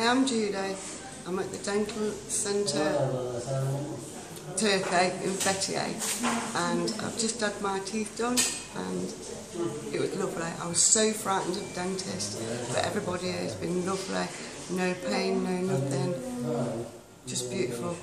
I am Judith. I'm at the Dental Centre Turkey in Fethiye and I've just had my teeth done and it was lovely. I was so frightened of the dentist but everybody has been lovely. No pain, no nothing. Just beautiful.